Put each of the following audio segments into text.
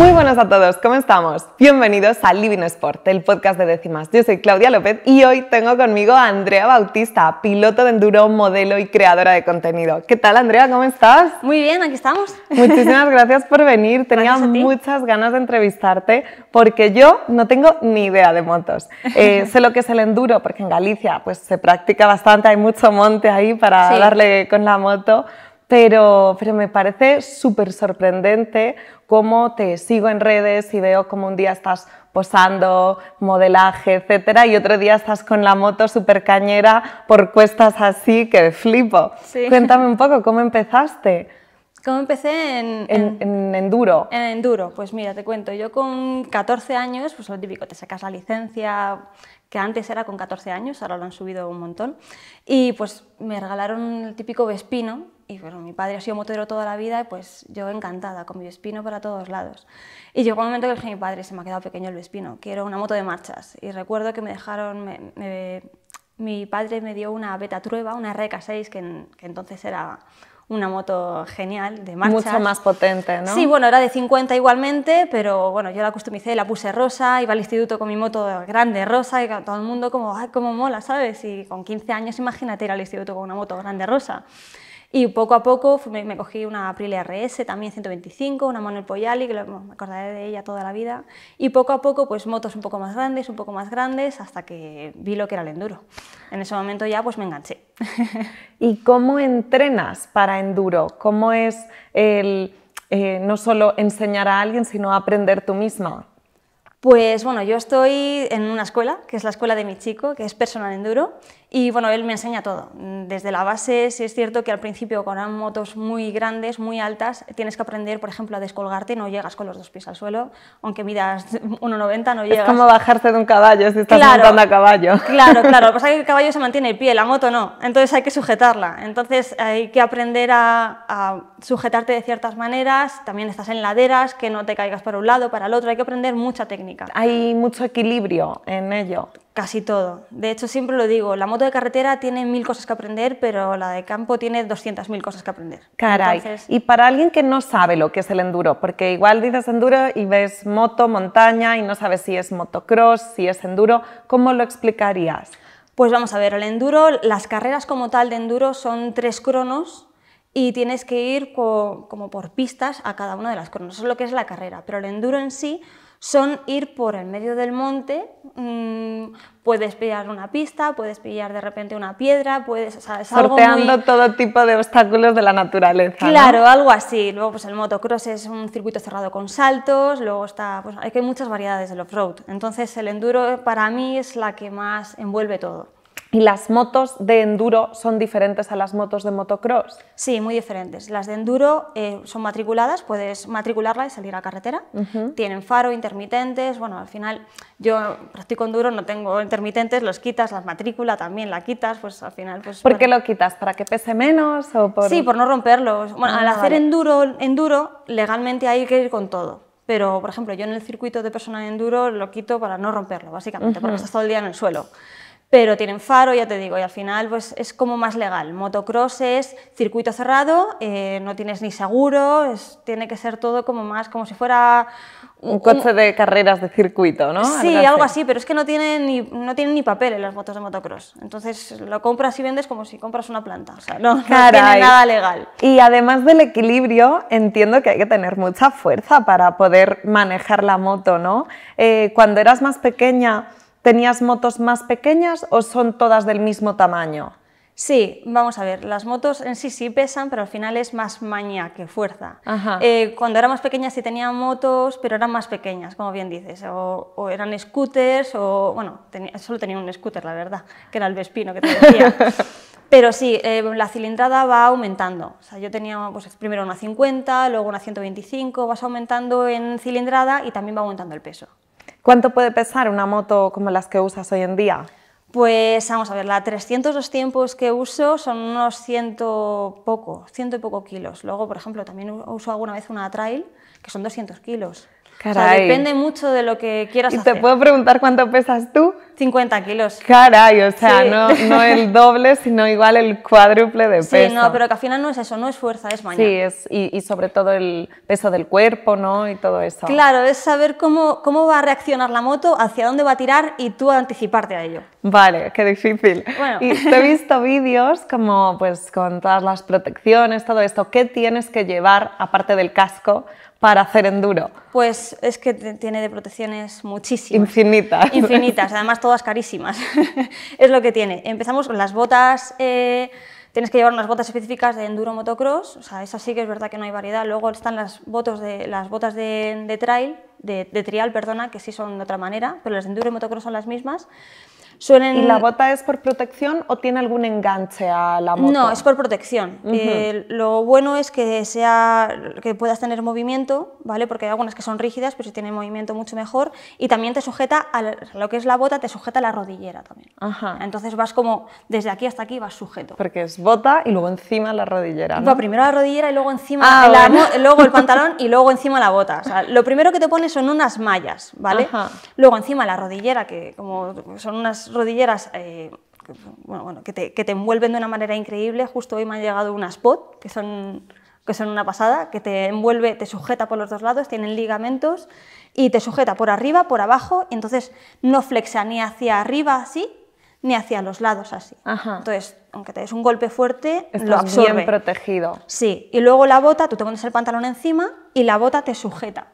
Muy buenas a todos, ¿cómo estamos? Bienvenidos a Living Sport, el podcast de décimas. Yo soy Claudia López y hoy tengo conmigo a Andrea Bautista, piloto de enduro, modelo y creadora de contenido. ¿Qué tal, Andrea? ¿Cómo estás? Muy bien, aquí estamos. Muchísimas gracias por venir. Tenía muchas ganas de entrevistarte porque yo no tengo ni idea de motos. Eh, sé lo que es el enduro porque en Galicia pues, se practica bastante, hay mucho monte ahí para darle con la moto pero, pero me parece súper sorprendente cómo te sigo en redes y veo como un día estás posando, modelaje, etcétera, y otro día estás con la moto súper cañera por cuestas así que flipo. Cuéntame un poco, ¿cómo empezaste? ¿Cómo empecé en, en, enduro? En enduro, pues mira, te cuento, yo con 14 años, pues lo típico, te sacas la licencia, que antes era con 14 años, ahora lo han subido un montón, y pues me regalaron el típico Vespino, y bueno, mi padre ha sido motero toda la vida, y pues yo encantada, con mi Vespino para todos lados. Y llegó un momento que dije a mi padre, se me ha quedado pequeño el Vespino, quiero una moto de marchas, y recuerdo que me dejaron, mi padre me dio una Beta Trueba, una RK6, que, que entonces era una moto genial de marchas. Mucho más potente, ¿no? Sí, bueno, era de 50 igualmente, pero bueno, yo la customicé, la puse rosa, iba al instituto con mi moto grande rosa y todo el mundo como, ay, cómo mola, ¿sabes? Y con 15 años, imagínate ir al instituto con una moto grande rosa. Y poco a poco me, cogí una Aprilia RS, también 125, una Manuel Poyali, que me acordaré de ella toda la vida. Y poco a poco, pues motos un poco más grandes, un poco más grandes, hasta que vi lo que era el enduro. En ese momento ya pues me enganché. ¿Y cómo entrenas para enduro? ¿Cómo es el, eh, no solo enseñar a alguien, sino aprender tú misma? Pues bueno, yo estoy en una escuela, que es la escuela de mi chico, que es Personal Enduro, y bueno, él me enseña todo. Desde la base, sí es cierto que al principio con motos muy grandes, muy altas, tienes que aprender, por ejemplo, a descolgarte, no llegas con los dos pies al suelo, aunque midas 1,90 no llegas. Es como bajarse de un caballo si estás montando a caballo. Claro, claro, lo que pasa es que el caballo se mantiene el pie, la moto no, entonces hay que sujetarla. Entonces hay que aprender a, a sujetarte de ciertas maneras, también estás en laderas, que no te caigas para un lado, para el otro, hay que aprender mucha técnica. Hay mucho equilibrio en ello. Casi todo. De hecho, siempre lo digo, la moto de carretera tiene mil cosas que aprender, pero la de campo tiene 200.000 cosas que aprender. Caray. Y para alguien que no sabe lo que es el enduro, porque igual dices enduro y ves moto, montaña y no sabes si es motocross, si es enduro, ¿cómo lo explicarías? Pues vamos a ver, el enduro, las carreras como tal de enduro son tres cronos y tienes que ir como por pistas a cada una de las cronos. Eso es lo que es la carrera, pero el enduro en sí son ir por el medio del monte, mm, puedes pillar una pista, puedes pillar de repente una piedra, puedes... O sea, Sorteando todo tipo de obstáculos de la naturaleza. Claro, algo así. Luego pues el motocross es un circuito cerrado con saltos, luego está... Pues hay que muchas variedades del off-road. Entonces el enduro para mí es la que más envuelve todo. ¿Y las motos de enduro son diferentes a las motos de motocross? Sí, muy diferentes. Las de enduro eh, son matriculadas, puedes matricularla y salir a carretera. Tienen faro, intermitentes. Bueno, al final yo practico enduro, no tengo intermitentes, los quitas, las matrícula también la quitas, pues al final... Pues, ¿Por qué lo quitas? ¿Para que pese menos? O por... Sí, por no romperlos. Bueno, al ah, hacer enduro, enduro, legalmente hay que ir con todo pero por ejemplo yo en el circuito de persona de enduro lo quito para no romperlo, básicamente, porque estás todo el día en el suelo pero tienen faro, ya te digo, y al final pues, es como más legal. Motocross es circuito cerrado, eh, no tienes ni seguro, tiene que ser todo como más, como si fuera... Un, coche de carreras de circuito, ¿no? Sí, algo así, pero es que no tienen, ni, no tienen ni papel en las motos de motocross. Entonces lo compras y vendes como si compras una planta, o sea, no, no tiene nada legal. Y además del equilibrio, entiendo que hay que tener mucha fuerza para poder manejar la moto, ¿no? Eh, cuando eras más pequeña ¿Tenías motos más pequeñas o son todas del mismo tamaño? Sí, vamos a ver, las motos en sí sí pesan, pero al final es más maña que fuerza. Eh, cuando era más pequeña sí tenía motos, pero eran más pequeñas, como bien dices, o, eran scooters, o bueno, solo tenía un scooter, la verdad, que era el Vespino que te decía. pero sí, eh, la cilindrada va aumentando. O sea, yo tenía pues, primero una 50, luego una 125, vas aumentando en cilindrada y también va aumentando el peso. ¿Cuánto puede pesar una moto como las que usas hoy en día? Pues vamos a ver, la 300 los tiempos que uso son unos ciento poco, ciento y poco kilos. Luego, por ejemplo, también uso alguna vez una trail que son 200 kilos. Caray. depende mucho de lo que quieras ¿Y hacer. te puedo preguntar cuánto pesas tú? 50 kilos. Caray, o sea, no, no, el doble, sino igual el cuádruple de peso. Sí, no, pero que al final no es eso, no es fuerza, es maña. Sí, es, y, y, sobre todo el peso del cuerpo, ¿no? Y todo eso. Claro, es saber cómo, cómo va a reaccionar la moto, hacia dónde va a tirar y tú anticiparte a ello. Vale, qué difícil. Bueno. Y te he visto vídeos como pues con todas las protecciones, todo esto. ¿Qué tienes que llevar, aparte del casco, para hacer enduro? Pues es que tiene de protecciones muchísimas. Infinitas. Infinitas, además todas carísimas. es lo que tiene. Empezamos con las botas, eh, tienes que llevar unas botas específicas de enduro motocross, o sea, esas sí que es verdad que no hay variedad. Luego están las, botas de, las botas de, de trail, de, de, trial, perdona, que sí son de otra manera, pero las de enduro y motocross son las mismas. Suelen... ¿Y la bota es por protección o tiene algún enganche a la moto? No, es por protección. Uh -huh. eh, lo bueno es que, sea, que puedas tener movimiento, ¿vale? porque hay algunas que son rígidas, pero si tiene movimiento mucho mejor. Y también te sujeta, a lo que es la bota, te sujeta a la rodillera también. Ajá. Entonces vas como, desde aquí hasta aquí vas sujeto. Porque es bota y luego encima la rodillera, ¿no? Va primero la rodillera y luego encima Ah, la, bueno. luego el pantalón y luego encima la bota. O sea, lo primero que te pones son unas mallas, ¿vale? Ajá. Luego encima la rodillera, que como son unas rodilleras... Eh, bueno, bueno, que, te, que, te, envuelven de una manera increíble. Justo hoy me han llegado unas pot, que son, que son una pasada, que te envuelve, te sujeta por los dos lados, tienen ligamentos y te sujeta por arriba, por abajo, y entonces no flexa ni hacia arriba así, ni hacia los lados así. Ajá. Entonces, aunque te des un golpe fuerte, Estás lo absorbe. bien protegido. Sí, y luego la bota, tú te pones el pantalón encima y la bota te sujeta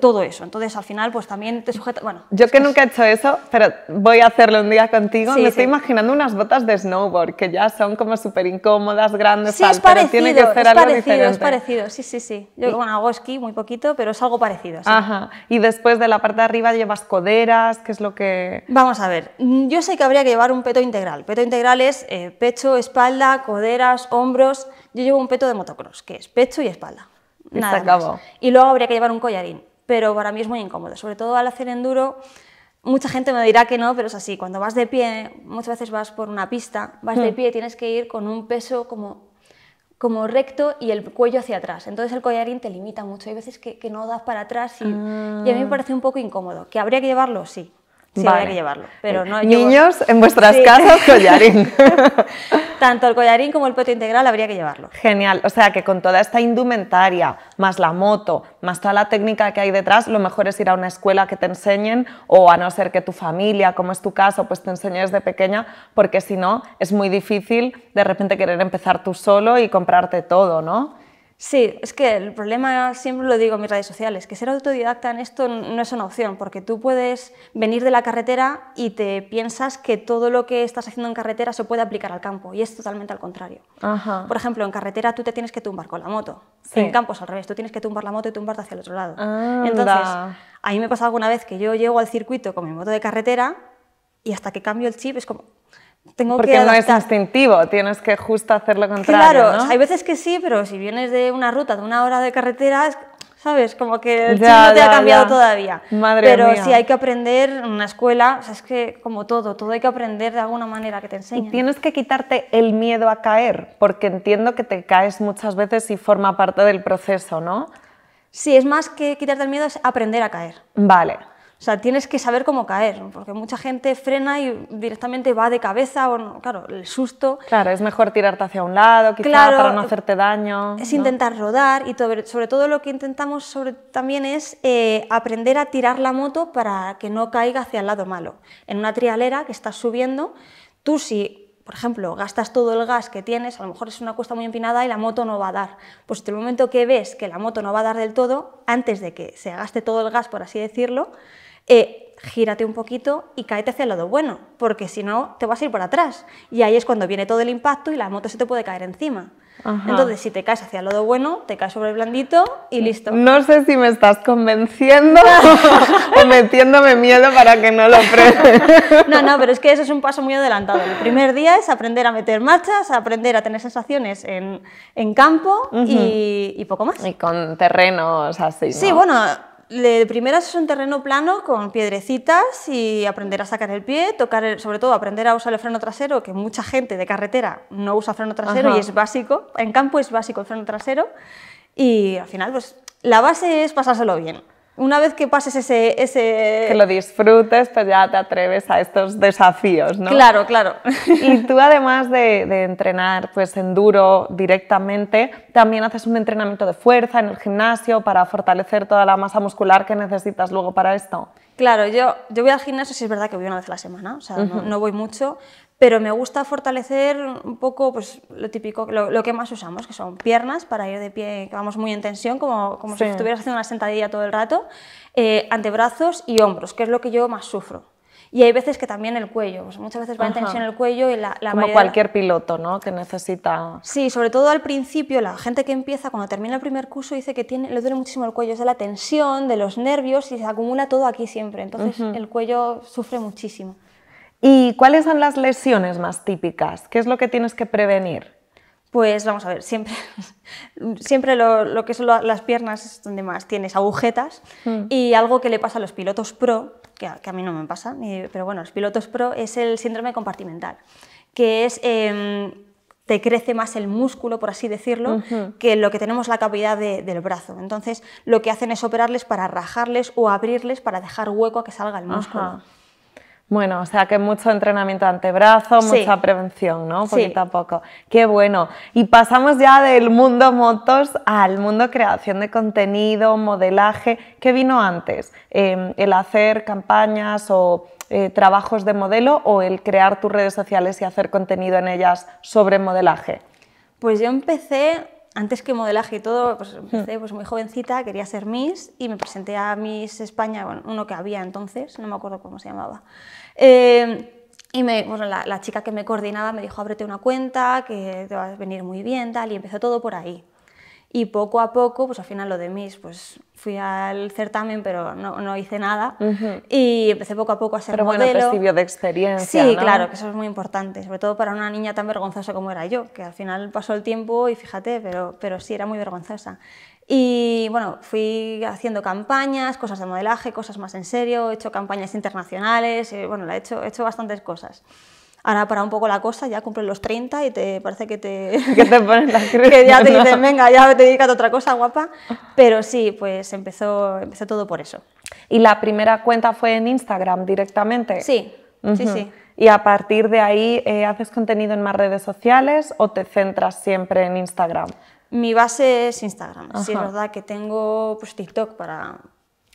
todo eso. Entonces, al final, pues también te sujeta. Bueno, yo que nunca he hecho eso, pero voy a hacerlo un día contigo. Sí, me sí. estoy imaginando unas botas de snowboard que ya son como súper incómodas, grandes, sí, tal, es parecido, pero tiene que ser es algo parecido, diferente. es parecido, sí, sí, sí. Yo, bueno, hago esquí muy poquito, pero es algo parecido. Sí. Ajá. Y después de la parte de arriba llevas coderas, ¿qué es lo que...? Vamos a ver, yo sé que habría que llevar un peto integral. Peto integral es eh, pecho, espalda, coderas, hombros. Yo llevo un peto de motocross, que es pecho y espalda. Y Nada se acabó. Más. Y luego habría que llevar un collarín pero para mí es muy incómodo, sobre todo al hacer enduro. Mucha gente me dirá que no, pero es así. Cuando vas de pie, muchas veces vas por una pista, vas Hmm. de pie, tienes que ir con un peso como, como recto y el cuello hacia atrás. Entonces el collarín te limita mucho. Hay veces que, que no das para atrás y, Ah. y, a mí me parece un poco incómodo. ¿Que habría que llevarlo? Sí. Sí, vale. habría que llevarlo. Pero no Niños, llevo... en vuestras sí. casas, collarín. Tanto el collarín como el peto integral habría que llevarlo. Genial, o sea que con toda esta indumentaria, más la moto, más toda la técnica que hay detrás, lo mejor es ir a una escuela que te enseñen o a no ser que tu familia, como es tu caso, pues te enseñe desde pequeña, porque si no es muy difícil de repente querer empezar tú solo y comprarte todo, ¿no? Sí, es que el problema, siempre lo digo en mis redes sociales, que ser autodidacta en esto no es una opción, porque tú puedes venir de la carretera y te piensas que todo lo que estás haciendo en carretera se puede aplicar al campo, y es totalmente al contrario. Ajá. Por ejemplo, en carretera tú te tienes que tumbar con la moto, Sí. en campo es al revés, tú tienes que tumbar la moto y tumbarte hacia el otro lado. Anda. Entonces, a mí me pasa alguna vez que yo llego al circuito con mi moto de carretera y hasta que cambio el chip es como... Tengo Porque que no es instintivo, tienes que justo hacer lo contrario, Claro, ¿no? hay veces que sí, pero si vienes de una ruta de una hora de carretera, es- ¿sabes? Como que el Ya, chip no te ya, ha cambiado ya. todavía. Madre pero mía. sí hay que aprender en una escuela, o sea, es que como todo, todo hay que aprender de alguna manera que te Y enseñen. tienes que quitarte el miedo a caer, porque entiendo que te caes muchas veces y forma parte del proceso, ¿no? Sí, es más que quitarte el miedo, es aprender a caer. Vale. O sea, tienes que saber cómo caer, porque mucha gente frena y directamente va de cabeza, o no- claro, el susto. Claro, es mejor tirarte hacia un lado, quizá Claro, para no hacerte daño. Es ¿no? intentar rodar y todo- sobre todo lo que intentamos sobre, también es eh, aprender a tirar la moto para que no caiga hacia el lado malo. En una trialera que estás subiendo, tú si, por ejemplo, gastas todo el gas que tienes, a lo mejor es una cuesta muy empinada y la moto no va a dar. Pues en el momento que ves que la moto no va a dar del todo, antes de que se gaste todo el gas, por así decirlo, eh, gírate un poquito y cáete hacia el lado bueno, porque si no te vas a ir por atrás. Y ahí es cuando viene todo el impacto y la moto se te puede caer encima. Ajá. Entonces, si te caes hacia el lado bueno, te caes sobre el blandito y listo. No sé si me estás convenciendo o metiéndome miedo para que no lo pruebe. No, no, pero es que eso es un paso muy adelantado. El primer día es aprender a meter marchas, aprender a tener sensaciones en, en campo y, y poco más. y con terrenos así, ¿no? Sí, bueno, de primeras es un terreno plano con piedrecitas y aprender a sacar el pie, tocar, el- sobre todo aprender a usar el freno trasero, que mucha gente de carretera no usa freno trasero Ajá. y es básico. En campo es básico el freno trasero y al final, pues la base es pasárselo bien. Una vez que pases ese, ese... Que lo disfrutes, pues ya te atreves a estos desafíos, ¿no? Claro, claro. Y tú además de, de entrenar pues enduro directamente, también haces un entrenamiento de fuerza en el gimnasio para fortalecer toda la masa muscular que necesitas luego para esto. Claro, yo, yo voy al gimnasio, sí es verdad que voy una vez a la semana, o sea, no, no, voy mucho, pero me gusta fortalecer un poco pues, lo típico, lo, lo, que más usamos, que son piernas para ir de pie, que vamos muy en tensión, como, como sí. si estuvieras haciendo una sentadilla todo el rato, eh, antebrazos y hombros, que es lo que yo más sufro. Y hay veces que también el cuello, pues muchas veces va en tensión el cuello y la, la Como mayoría... cualquier piloto, ¿no? Que necesita... Sí, sobre todo al principio, la gente que empieza, cuando termina el primer curso, dice que tiene, le duele muchísimo el cuello, es de la tensión, de los nervios y se acumula todo aquí siempre, entonces uh -huh. el cuello sufre muchísimo. ¿Y cuáles son las lesiones más típicas? ¿Qué es lo que tienes que prevenir? Pues vamos a ver, siempre, siempre lo, lo que son las piernas es donde más tienes agujetas mm. y algo que le pasa a los pilotos pro, que a, que a mí no me pasa, ni, pero bueno, los pilotos pro es el síndrome compartimental, que es... Eh, te crece más el músculo, por así decirlo, uh -huh. que lo que tenemos la cavidad de, del brazo. Entonces, lo que hacen es operarles para rajarles o abrirles para dejar hueco a que salga el músculo. Ajá. Bueno, o sea que mucho entrenamiento de antebrazo, sí. mucha prevención, ¿no? Poquito sí. a poco. Qué bueno. Y pasamos ya del mundo motos al mundo creación de contenido, modelaje. ¿Qué vino antes? Eh, ¿El hacer campañas o eh, trabajos de modelo o el crear tus redes sociales y hacer contenido en ellas sobre modelaje? Pues yo empecé antes que modelaje y todo, pues empecé pues, muy jovencita, quería ser Miss y me presenté a Miss España, bueno, uno que había entonces, no me acuerdo cómo se llamaba. Eh, y me, bueno, la, la, chica que me coordinaba me dijo, ábrete una cuenta, que te va a venir muy bien, tal, y empezó todo por ahí. Y poco a poco, pues al final lo de Miss, pues fui al certamen, pero no, no hice nada. Uh -huh. Y empecé poco a poco a ser pero modelo. Pero bueno, te sirvió de experiencia, Sí, ¿no? claro, que eso es muy importante, sobre todo para una niña tan vergonzosa como era yo, que al final pasó el tiempo y fíjate, pero, pero sí, era muy vergonzosa. Y bueno, fui haciendo campañas, cosas de modelaje, cosas más en serio, he hecho campañas internacionales, y bueno, he hecho, he hecho bastantes cosas. Ahora para un poco la cosa, ya cumples los 30 y te parece que te... que te ponen la cruz. que ya te dicen, venga, ya te dedicas a otra cosa, guapa. Pero sí, pues empezó, empezó todo por eso. ¿Y la primera cuenta fue en Instagram directamente? Sí, uh -huh. sí, sí. ¿Y a partir de ahí eh, haces contenido en más redes sociales o te centras siempre en Instagram? Mi base es Instagram. Ajá. Sí, es verdad que tengo pues, TikTok para,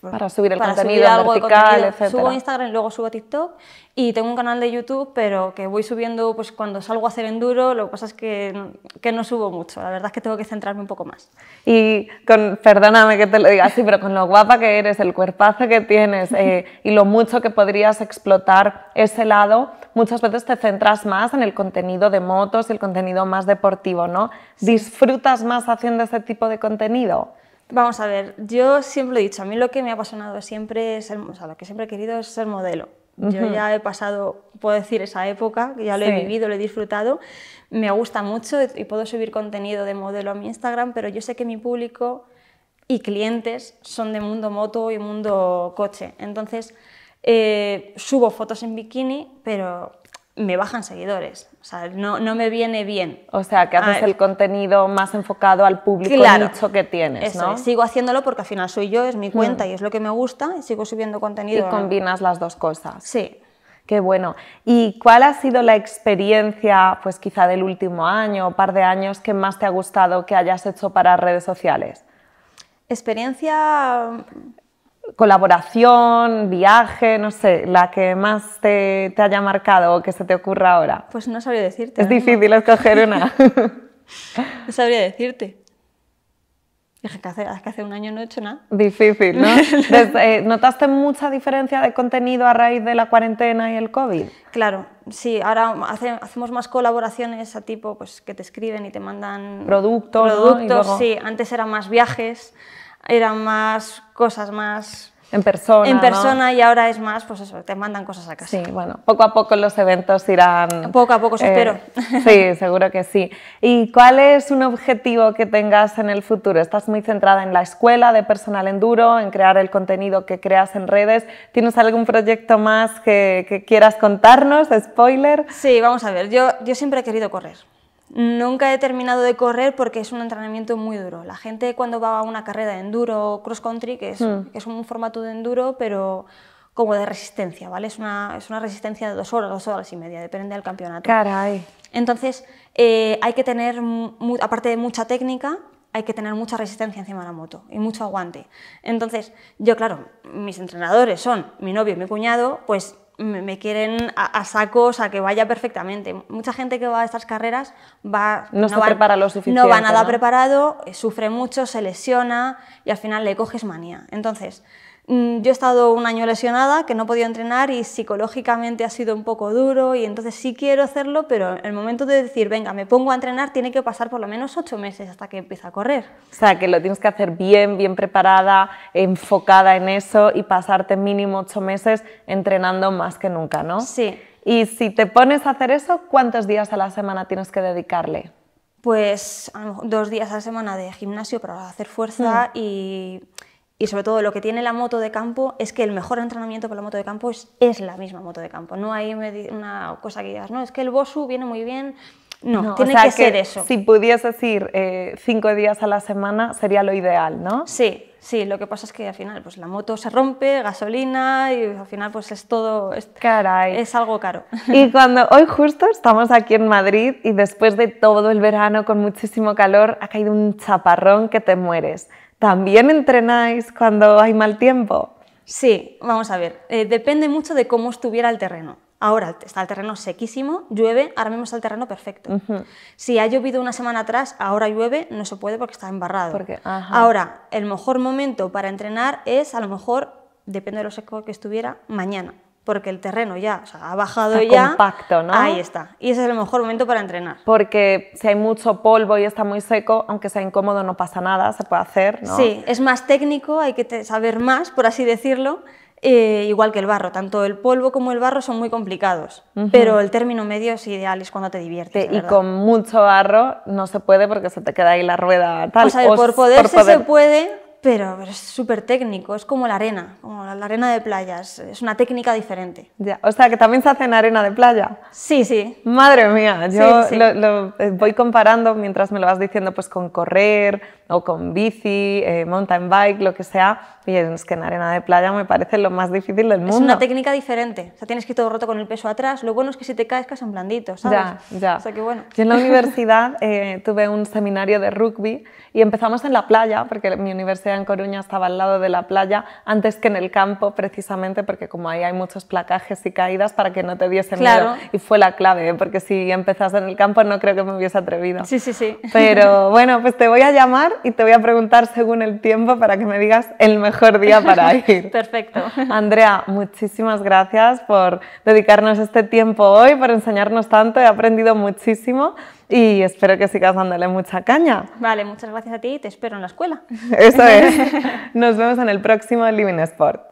para subir el para contenido subir algo vertical, etc. Subo Instagram luego subo a TikTok y tengo un canal de YouTube, pero que voy subiendo pues cuando salgo a hacer enduro, lo que pasa es que, que no subo mucho, la verdad es que tengo que centrarme un poco más. Y con, perdóname que te lo diga así, pero con lo guapa que eres, el cuerpazo que tienes eh, y lo mucho que podrías explotar ese lado, muchas veces te centras más en el contenido de motos y el contenido más deportivo, ¿no? ¿Disfrutas más haciendo ese tipo de contenido? Vamos a ver, yo siempre lo he dicho, a mí lo que me ha apasionado siempre es, ser, o sea, lo que siempre he querido es ser modelo. Uh -huh. Yo ya he pasado, puedo decir, esa época, ya lo sí. he vivido, lo he disfrutado, me gusta mucho y puedo subir contenido de modelo a mi Instagram, pero yo sé que mi público y clientes son de mundo moto y mundo coche. Entonces, eh, subo fotos en bikini, pero me bajan seguidores. O sea, no, no me viene bien. O sea, que haces el contenido más enfocado al público claro, nicho que tienes, eso ¿no? Sigo haciéndolo porque al final soy yo, es mi cuenta mm. y es lo que me gusta y sigo subiendo contenido. Y combinas las dos cosas. Sí. Qué bueno. ¿Y cuál ha sido la experiencia, pues quizá del último año o par de años, que más te ha gustado que hayas hecho para redes sociales? Experiencia colaboración, viaje, no sé, la que más te, te, haya marcado o que se te ocurra ahora? Pues no sabría decirte. Es ¿no? difícil escoger una. no sabría decirte. Es que, hace, es que hace un año no he hecho nada. Difícil, ¿no? Desde, eh, ¿Notaste mucha diferencia de contenido a raíz de la cuarentena y el COVID? Claro, sí. Ahora hace, hacemos más colaboraciones a tipo pues, que te escriben y te mandan productos. Productos, ¿no? luego... sí. Antes eran más viajes eran más cosas más en persona. En persona ¿no? y ahora es más, pues eso, te mandan cosas a casa. Sí, bueno, poco a poco los eventos irán. Poco a poco, eh, espero. Sí, seguro que sí. ¿Y cuál es un objetivo que tengas en el futuro? ¿Estás muy centrada en la escuela de personal enduro, en crear el contenido que creas en redes? ¿Tienes algún proyecto más que, que quieras contarnos? ¿Spoiler? Sí, vamos a ver. Yo, yo siempre he querido correr. Nunca he terminado de correr porque es un entrenamiento muy duro. La gente cuando va a una carrera de enduro o cross country, que es, Hmm. es un formato de enduro, pero como de resistencia, ¿vale? Es una, es una resistencia de dos horas, dos horas y media, depende del campeonato. Caray. Entonces, eh, hay que tener, mu- aparte de mucha técnica, hay que tener mucha resistencia encima de la moto y mucho aguante. Entonces, yo, claro, mis entrenadores son mi novio y mi cuñado, pues me, quieren a, a saco, o sea, que vaya perfectamente. Mucha gente que va a estas carreras va... No va- lo suficiente, No va nada ¿no? preparado, sufre mucho, se lesiona y al final le coges manía. Entonces, yo he estado un año lesionada, que no podía entrenar y psicológicamente ha sido un poco duro y entonces sí quiero hacerlo, pero el momento de decir, venga, me pongo a entrenar, tiene que pasar por lo menos ocho meses hasta que empiece a correr. O sea, que lo tienes que hacer bien, bien preparada, enfocada en eso y pasarte mínimo ocho meses entrenando más que nunca, ¿no? Sí. Y si te pones a hacer eso, ¿cuántos días a la semana tienes que dedicarle? Pues a lo mejor dos días a la semana de gimnasio para hacer fuerza y, y sobre todo lo que tiene la moto de campo es que el mejor entrenamiento para la moto de campo es, es la misma moto de campo. No hay una cosa que digas, no, es que el Bosu viene muy bien. No, No, o tiene sea, que, ser eso. Si pudieses ir eh, cinco días a la semana, sería lo ideal, ¿no? Sí, sí, lo que pasa es que al final pues la moto se rompe, gasolina y al final pues es todo, es, Caray. es algo caro. Y cuando hoy justo estamos aquí en Madrid y después de todo el verano con muchísimo calor ha caído un chaparrón que te mueres. ¿También entrenáis cuando hay mal tiempo? Sí, vamos a ver, eh, depende mucho de cómo estuviera el terreno. Ahora está el terreno sequísimo, llueve, ahora mismo está el terreno perfecto. Si ha llovido una semana atrás, ahora llueve, no se puede porque está embarrado. Porque-. Ahora, el mejor momento para entrenar es, a lo mejor, depende de lo seco que estuviera, mañana. Porque el terreno ya o sea, ha bajado Está ya. compacto, ¿no? Ahí está. Y ese es el mejor momento para entrenar. Porque si hay mucho polvo y está muy seco, aunque sea incómodo, no pasa nada, se puede hacer, ¿no? Sí, es más técnico, hay que saber más, por así decirlo, eh, igual que el barro. Tanto el polvo como el barro son muy complicados, pero el término medio es ideal, es cuando te diviertes. de y con mucho barro no se puede porque se te queda ahí la rueda tal. O sea, por poderse se puede, pero, es súper técnico, es como la arena, como la, arena de playas, es una técnica diferente. Ya, O sea, que también se hace en arena de playa. Sí, sí. Madre mía, yo Sí, sí. Lo, lo, eh, voy comparando mientras me lo vas diciendo pues con correr o con bici, eh, mountain bike, lo que sea. Y es que en arena de playa me parece lo más difícil del mundo. Es una técnica diferente, o sea, tienes que ir todo el rato con el peso atrás. Lo bueno es que si te caes, caes en blandito, ¿sabes? Ya, ya. O sea, que bueno. Yo en la universidad eh, tuve un seminario de rugby y empezamos en la playa, porque mi universidad en Coruña estaba al lado de la playa, antes que en el campo, precisamente porque como ahí hay muchos placajes y caídas para que no te diese Claro. miedo. Y fue la clave, ¿eh? porque si empezas en el campo no creo que me hubiese atrevido. Sí, sí, sí. Pero bueno, pues te voy a llamar y te voy a preguntar según el tiempo para que me digas el mejor día para ir. Perfecto. Andrea, muchísimas gracias por dedicarnos este tiempo hoy, por enseñarnos tanto. He aprendido muchísimo y espero que sigas dándole mucha caña. Vale, muchas gracias a ti y te espero en la escuela. Eso es. Nos vemos en el próximo Living Sport.